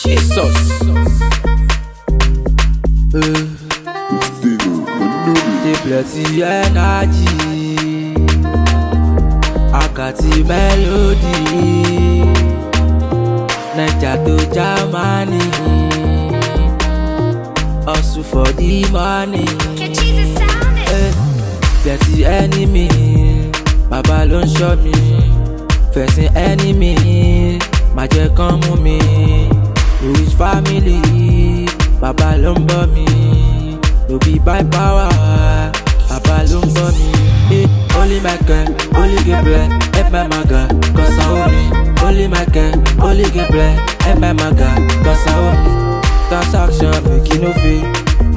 Jesus. Des petits énergies, Akati mélodie, Naija to Germany, Hustle for the money. Get Jesus sounding. Hey, get the enemy, bàbá ló ń ṣọ́ mi, facing enemy má jẹ́ kán mú mi Lewis family Baba ló ń bọ́ mi òbí by power bàbá ló ń bọ́ mi. Hey, only Michael, only Gabriel, help my maga, cause I owe me. Only girl, only Gabriel, help my maga, cause I owe me. Transaction make you no fail,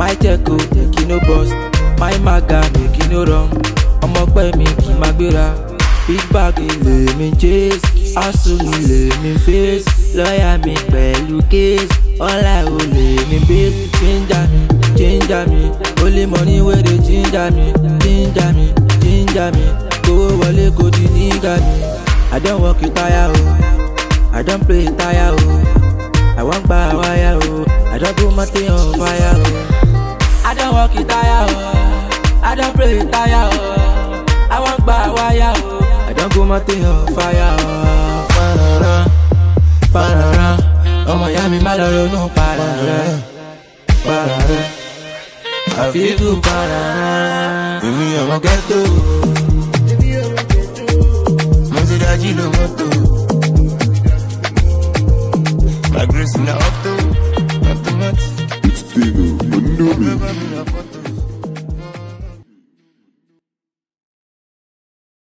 my checo make you no bust, my maga make you no run. I'm pẹ́ mi me í máa gbéra, big bag ilé mi chase ọ̀sùn mi lè mi face lọ́ọ̀yà mi pẹ̀lú case ọ̀la ò lè mi base ginger ginger mi only money wey dey ginger mi ginger mi ginger mi kówó wọlé kò di nígà mi I don work ìtayà o I don play ìtayà o I wan gba wáyà o I don put my thing on fire o I don work ìtayà o I don play ìtayà o I wan gba wáyà o. I don go my thing on fire. feel good, banana. We on ghetto.